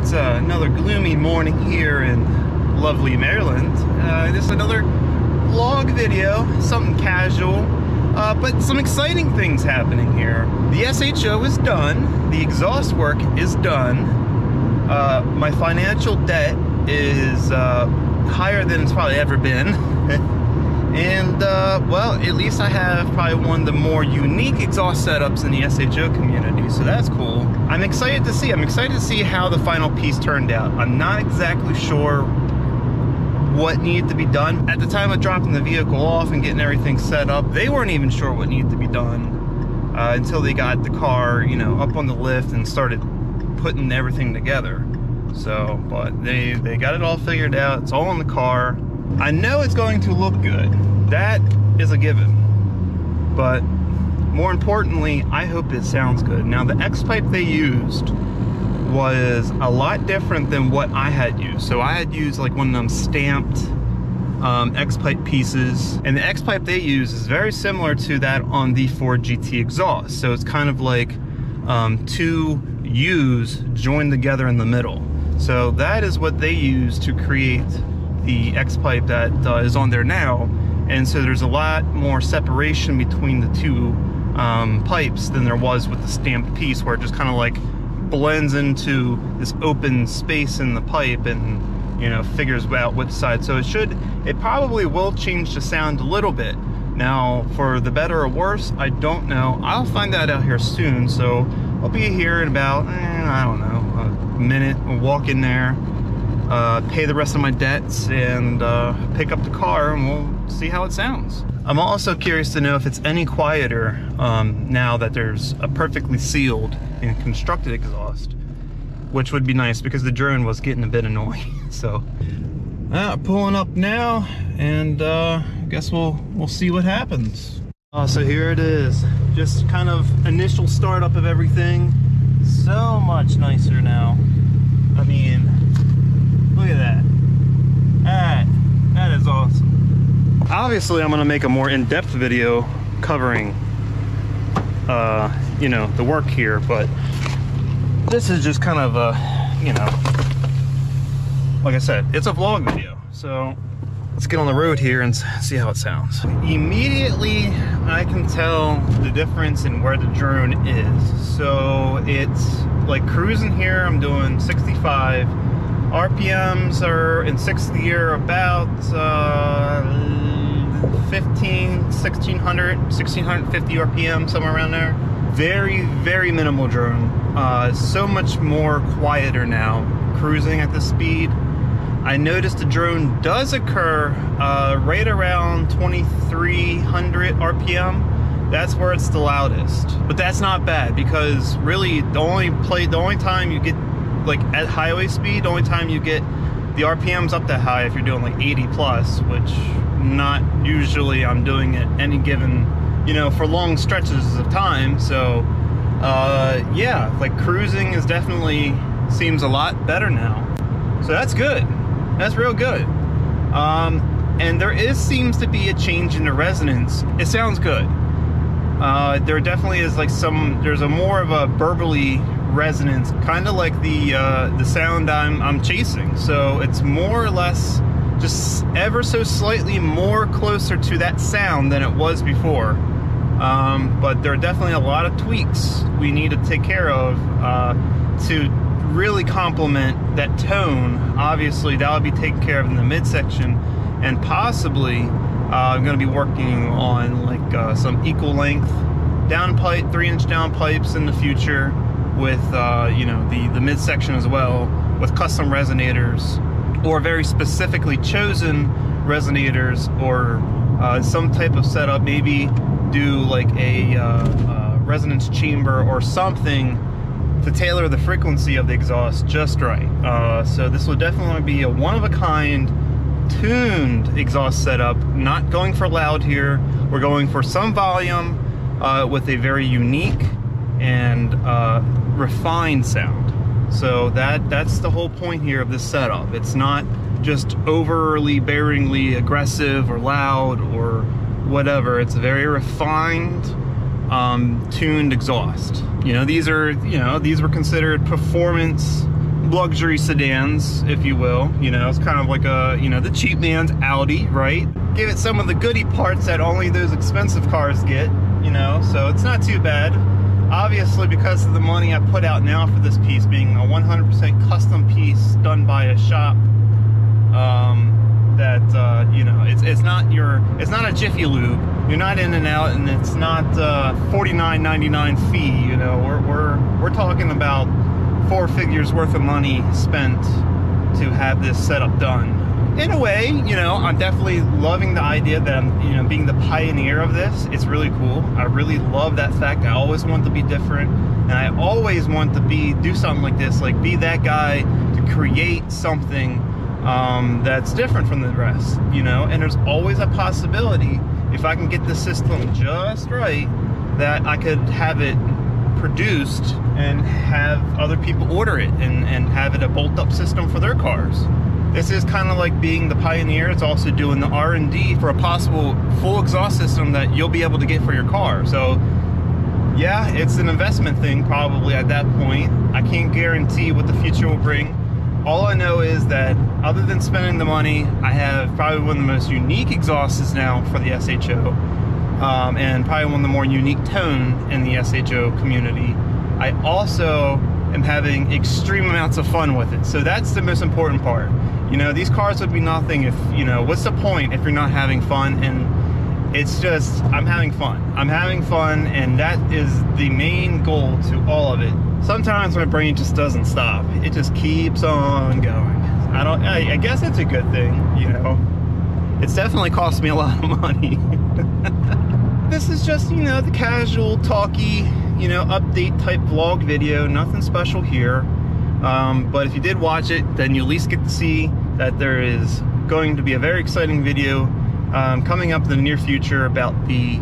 it's uh, another gloomy morning here in lovely Maryland. Uh, this is another vlog video, something casual, uh, but some exciting things happening here. The SHO is done, the exhaust work is done, uh, my financial debt is uh, higher than it's probably ever been. And, uh, well, at least I have probably one of the more unique exhaust setups in the SHO community, so that's cool. I'm excited to see. I'm excited to see how the final piece turned out. I'm not exactly sure what needed to be done. At the time of dropping the vehicle off and getting everything set up, they weren't even sure what needed to be done uh, until they got the car, you know, up on the lift and started putting everything together. So, but they, they got it all figured out. It's all in the car. I know it's going to look good. That is a given. But more importantly, I hope it sounds good. Now, the X-Pipe they used was a lot different than what I had used. So I had used like one of them stamped um, X-Pipe pieces. And the X-Pipe they use is very similar to that on the Ford GT exhaust. So it's kind of like um, two U's joined together in the middle. So that is what they use to create the X-Pipe that uh, is on there now. And so there's a lot more separation between the two um, pipes than there was with the stamped piece where it just kind of like blends into this open space in the pipe and you know figures out which side. So it should it probably will change the sound a little bit. Now for the better or worse I don't know. I'll find that out here soon. So I'll be here in about eh, I don't know a minute. We'll walk in there uh, pay the rest of my debts and uh, pick up the car and we'll see how it sounds. I'm also curious to know if it's any quieter um, now that there's a perfectly sealed and constructed exhaust, which would be nice because the drone was getting a bit annoying. so, uh, pulling up now and uh, I guess we'll, we'll see what happens. Uh, so here it is, just kind of initial startup of everything. So much nicer now. I mean, Look at that. That, that is awesome. Obviously, I'm gonna make a more in-depth video covering, uh, you know, the work here, but this is just kind of a, you know, like I said, it's a vlog video. So let's get on the road here and see how it sounds. Immediately, I can tell the difference in where the drone is. So it's like cruising here, I'm doing 65, RPMs are in sixth gear about uh, 15, 1600, 1650 RPM, somewhere around there. Very, very minimal drone. Uh, so much more quieter now, cruising at the speed. I noticed the drone does occur uh, right around 2300 RPM. That's where it's the loudest. But that's not bad because really the only play, the only time you get like at highway speed, the only time you get the RPMs up that high if you're doing like 80 plus, which not usually I'm doing it any given, you know, for long stretches of time. So, uh, yeah, like cruising is definitely seems a lot better now. So that's good. That's real good. Um, and there is seems to be a change in the resonance. It sounds good. Uh, there definitely is like some, there's a more of a burbly resonance, kind of like the uh, the sound I'm I'm chasing. So it's more or less just ever so slightly more closer to that sound than it was before. Um, but there are definitely a lot of tweaks we need to take care of uh, to really complement that tone. Obviously, that'll be taken care of in the midsection, and possibly uh, I'm going to be working on like uh, some equal length downpipe, three inch downpipes in the future with uh, you know the the midsection as well with custom resonators or very specifically chosen resonators or uh, some type of setup maybe do like a uh, uh, resonance chamber or something to tailor the frequency of the exhaust just right uh, so this will definitely be a one-of-a-kind tuned exhaust setup not going for loud here we're going for some volume uh, with a very unique and uh, refined sound. So that that's the whole point here of this setup. It's not just overly bearingly aggressive or loud or whatever. It's a very refined, um, tuned exhaust. You know, these are, you know, these were considered performance luxury sedans, if you will. You know, it's kind of like a, you know, the cheap man's Audi, right? Give it some of the goody parts that only those expensive cars get, you know, so it's not too bad. Obviously, because of the money I put out now for this piece being a 100% custom piece done by a shop, um, that uh, you know it's it's not your it's not a Jiffy Lube. You're not in and out, and it's not uh, 49.99 fee. You know, we're we're we're talking about four figures worth of money spent to have this setup done. In a way, you know, I'm definitely loving the idea that I'm, you know, being the pioneer of this. It's really cool. I really love that fact. I always want to be different, and I always want to be do something like this, like be that guy to create something um, that's different from the rest, you know? And there's always a possibility, if I can get the system just right, that I could have it produced and have other people order it and, and have it a bolt-up system for their cars. This is kind of like being the pioneer. It's also doing the R&D for a possible full exhaust system that you'll be able to get for your car. So yeah, it's an investment thing probably at that point. I can't guarantee what the future will bring all I know is that other than spending the money, I have probably one of the most unique exhausts now for the SHO, um, and probably one of the more unique tone in the SHO community. I also am having extreme amounts of fun with it. So that's the most important part. You know, these cars would be nothing if, you know, what's the point if you're not having fun? And it's just, I'm having fun. I'm having fun, and that is the main goal to all of it sometimes my brain just doesn't stop. It just keeps on going. I don't, I, I guess it's a good thing, you know. It's definitely cost me a lot of money. this is just, you know, the casual, talky, you know, update type vlog video. Nothing special here. Um, but if you did watch it, then you at least get to see that there is going to be a very exciting video um, coming up in the near future about the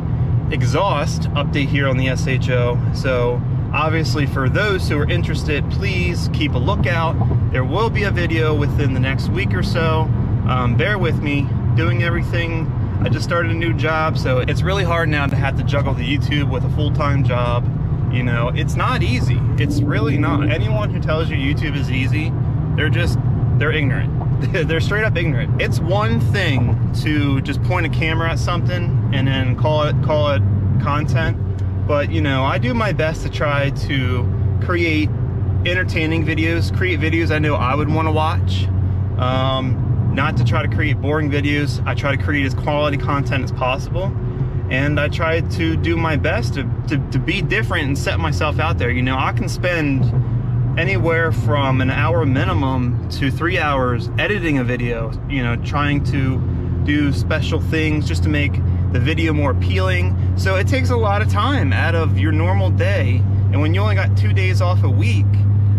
exhaust update here on the SHO. So Obviously, for those who are interested, please keep a lookout. There will be a video within the next week or so. Um, bear with me, doing everything. I just started a new job, so it's really hard now to have to juggle the YouTube with a full-time job. You know, it's not easy. It's really not. Anyone who tells you YouTube is easy, they're just, they're ignorant. they're straight up ignorant. It's one thing to just point a camera at something and then call it, call it content but, you know, I do my best to try to create entertaining videos, create videos I know I would want to watch. Um, not to try to create boring videos. I try to create as quality content as possible. And I try to do my best to, to, to be different and set myself out there. You know, I can spend anywhere from an hour minimum to three hours editing a video, you know, trying to do special things just to make the video more appealing. So it takes a lot of time out of your normal day. And when you only got two days off a week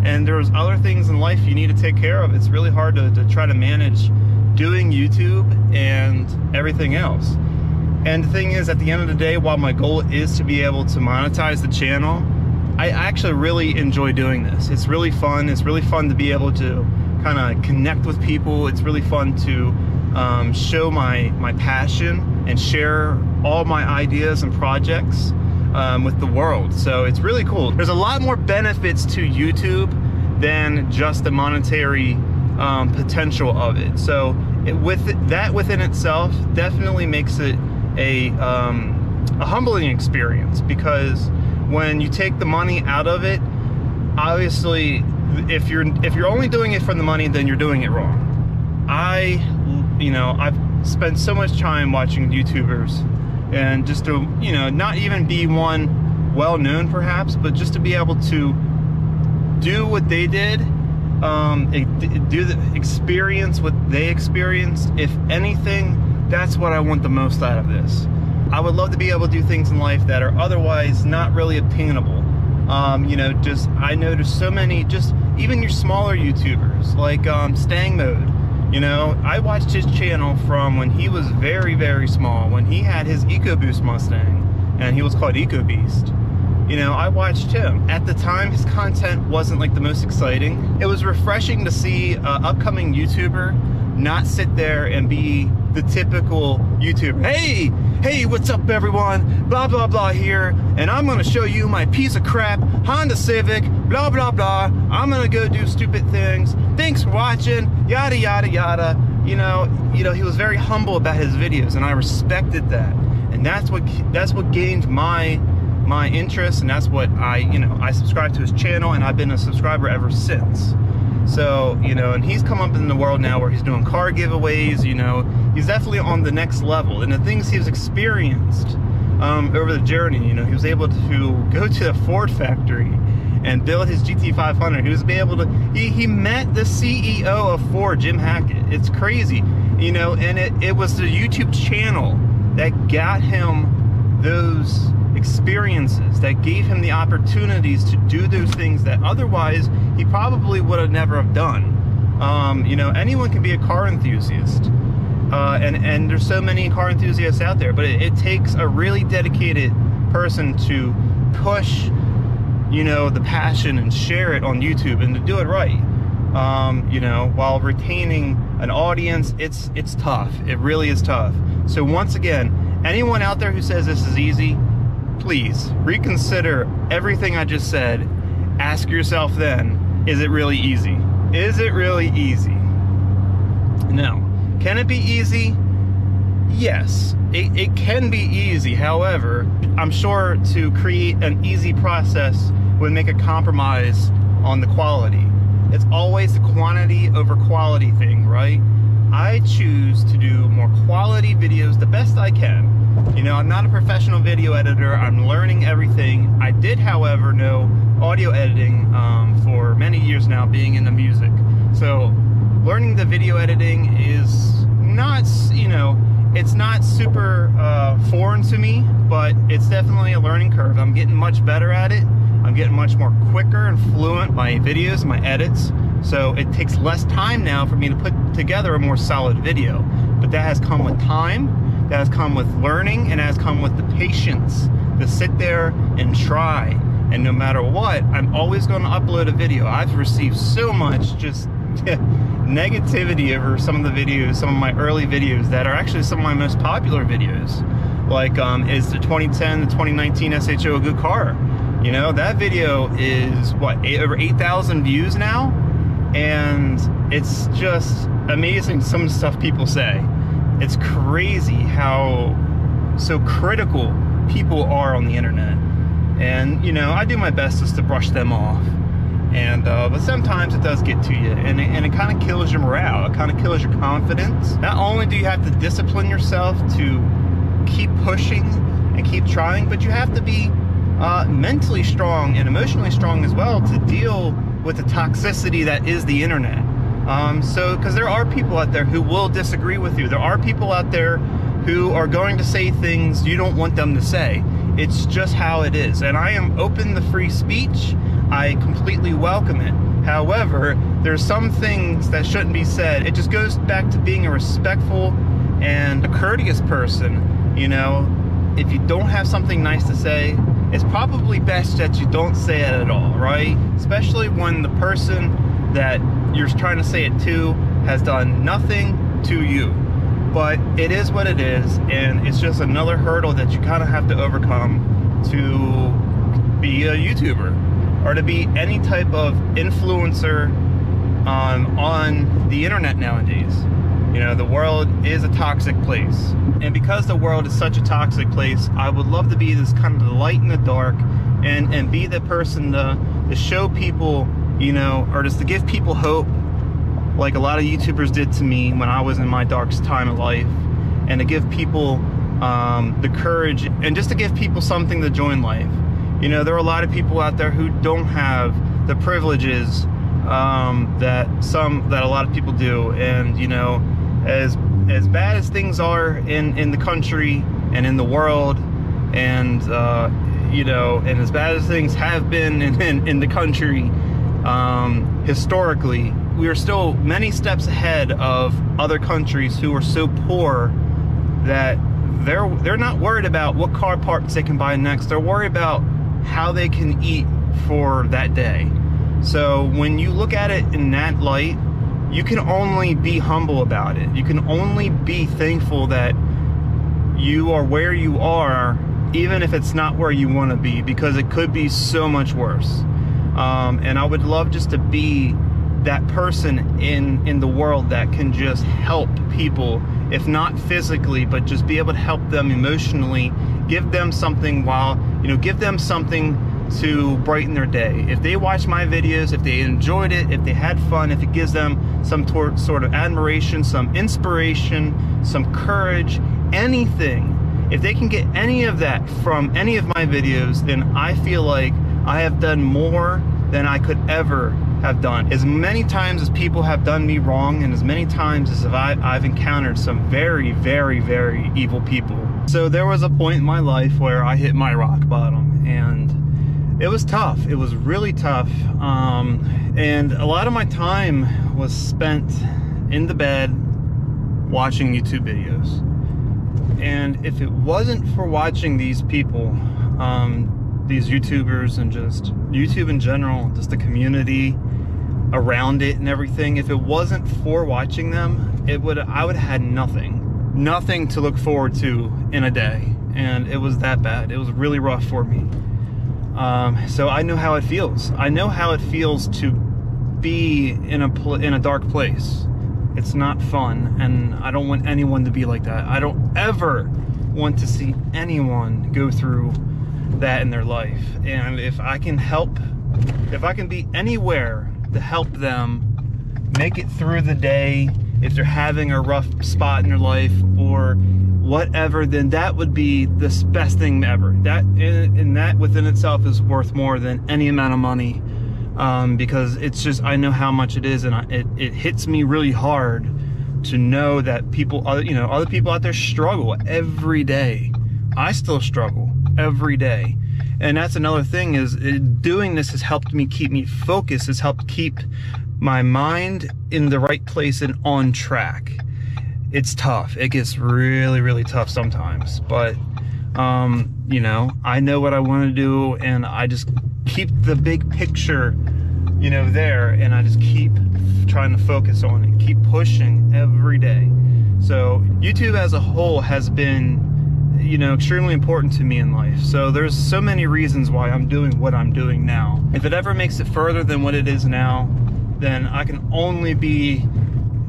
and there's other things in life you need to take care of, it's really hard to, to try to manage doing YouTube and everything else. And the thing is, at the end of the day, while my goal is to be able to monetize the channel, I actually really enjoy doing this. It's really fun. It's really fun to be able to kind of connect with people. It's really fun to um, show my, my passion and share all my ideas and projects um, with the world. So it's really cool. There's a lot more benefits to YouTube than just the monetary um, potential of it. So it, with that within itself definitely makes it a, um, a humbling experience because when you take the money out of it, obviously if you're if you're only doing it for the money, then you're doing it wrong. I, you know, I've spent so much time watching YouTubers and just to, you know, not even be one well known perhaps, but just to be able to do what they did, um, do the experience what they experienced. If anything, that's what I want the most out of this. I would love to be able to do things in life that are otherwise not really obtainable. Um, you know, just I there's so many, just even your smaller YouTubers like um, Stang Mode you know, I watched his channel from when he was very, very small, when he had his EcoBoost Mustang, and he was called EcoBeast. You know, I watched him. At the time, his content wasn't like the most exciting. It was refreshing to see an upcoming YouTuber not sit there and be the typical YouTuber. Hey, hey, what's up everyone? Blah, blah, blah here. And I'm gonna show you my piece of crap Honda Civic, blah, blah, blah. I'm gonna go do stupid things. Thanks for watching, yada, yada, yada. You know, you know, he was very humble about his videos and I respected that. And that's what, that's what gained my my interest and that's what I, you know, I subscribe to his channel and I've been a subscriber ever since. So, you know, and he's come up in the world now where he's doing car giveaways, you know, he's definitely on the next level. And the things he's experienced um, over the journey, you know, he was able to go to the Ford factory and build his GT500. He was able to, he, he met the CEO of Ford, Jim Hackett. It's crazy, you know, and it, it was the YouTube channel that got him those experiences that gave him the opportunities to do those things that otherwise he probably would have never have done. Um, you know, anyone can be a car enthusiast. Uh, and, and there's so many car enthusiasts out there, but it, it takes a really dedicated person to push, you know, the passion and share it on YouTube and to do it right. Um, you know, while retaining an audience, it's it's tough. It really is tough. So once again, anyone out there who says this is easy, please reconsider everything I just said. Ask yourself then, is it really easy? Is it really easy? No. Can it be easy? Yes, it, it can be easy. However, I'm sure to create an easy process would make a compromise on the quality. It's always the quantity over quality thing, right? I choose to do more quality videos the best I can you know, I'm not a professional video editor. I'm learning everything. I did, however, know audio editing um, for many years now, being in the music. So learning the video editing is not, you know, it's not super uh, foreign to me, but it's definitely a learning curve. I'm getting much better at it. I'm getting much more quicker and fluent my videos, my edits. So it takes less time now for me to put together a more solid video. But that has come with time that has come with learning and has come with the patience to sit there and try. And no matter what, I'm always going to upload a video. I've received so much just negativity over some of the videos, some of my early videos that are actually some of my most popular videos. Like, um, is the 2010 the 2019 SHO a good car? You know, that video is what, eight, over 8,000 views now? And it's just amazing some stuff people say it's crazy how so critical people are on the internet. And, you know, I do my best just to brush them off. And, uh, but sometimes it does get to you and it, it kind of kills your morale. It kind of kills your confidence. Not only do you have to discipline yourself to keep pushing and keep trying, but you have to be uh, mentally strong and emotionally strong as well to deal with the toxicity that is the internet. Um, so, because there are people out there who will disagree with you. There are people out there who are going to say things you don't want them to say. It's just how it is. And I am open to free speech. I completely welcome it. However, there's some things that shouldn't be said. It just goes back to being a respectful and a courteous person. You know, if you don't have something nice to say, it's probably best that you don't say it at all, right? Especially when the person that you're trying to say it to has done nothing to you. But it is what it is, and it's just another hurdle that you kind of have to overcome to be a YouTuber or to be any type of influencer um, on the internet nowadays. You know, the world is a toxic place. And because the world is such a toxic place, I would love to be this kind of light in the dark and, and be the person to, to show people you know, or just to give people hope, like a lot of YouTubers did to me when I was in my darkest time of life, and to give people um, the courage and just to give people something to join life. You know, there are a lot of people out there who don't have the privileges um, that some that a lot of people do, and you know, as as bad as things are in in the country and in the world, and uh, you know, and as bad as things have been in, in, in the country um, historically, we are still many steps ahead of other countries who are so poor that they're they're not worried about what car parts they can buy next. They're worried about how they can eat for that day. So when you look at it in that light, you can only be humble about it. You can only be thankful that you are where you are, even if it's not where you want to be, because it could be so much worse. Um, and I would love just to be that person in in the world that can just help people if not physically but just be able to help them emotionally give them something while you know give them something to brighten their day. If they watch my videos if they enjoyed it if they had fun if it gives them some sort of admiration some inspiration some courage anything. If they can get any of that from any of my videos then I feel like I have done more than I could ever have done. As many times as people have done me wrong and as many times as I, I've encountered some very, very, very evil people. So there was a point in my life where I hit my rock bottom and it was tough. It was really tough. Um, and a lot of my time was spent in the bed watching YouTube videos. And if it wasn't for watching these people, um, these YouTubers and just YouTube in general, just the community around it and everything. If it wasn't for watching them, it would I would have had nothing, nothing to look forward to in a day, and it was that bad. It was really rough for me. Um, so I know how it feels. I know how it feels to be in a in a dark place. It's not fun, and I don't want anyone to be like that. I don't ever want to see anyone go through that in their life. And if I can help, if I can be anywhere to help them make it through the day, if they're having a rough spot in their life or whatever, then that would be the best thing ever. That and that within itself is worth more than any amount of money. Um, because it's just I know how much it is, and I, it it hits me really hard to know that people, other you know, other people out there struggle every day. I still struggle every day. And that's another thing is doing this has helped me keep me focused, has helped keep my mind in the right place and on track. It's tough. It gets really, really tough sometimes. But, um, you know, I know what I want to do and I just keep the big picture, you know, there and I just keep trying to focus on it, keep pushing every day. So YouTube as a whole has been you know, extremely important to me in life. So there's so many reasons why I'm doing what I'm doing now. If it ever makes it further than what it is now, then I can only be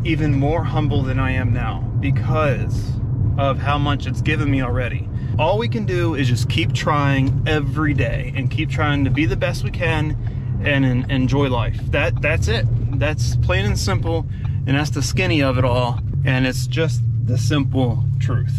even more humble than I am now because of how much it's given me already. All we can do is just keep trying every day and keep trying to be the best we can and, and enjoy life. That that's it. That's plain and simple and that's the skinny of it all and it's just the simple truth.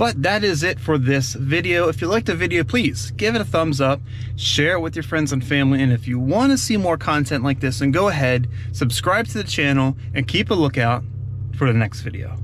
But that is it for this video. If you liked the video, please give it a thumbs up, share it with your friends and family, and if you want to see more content like this, then go ahead, subscribe to the channel, and keep a lookout for the next video.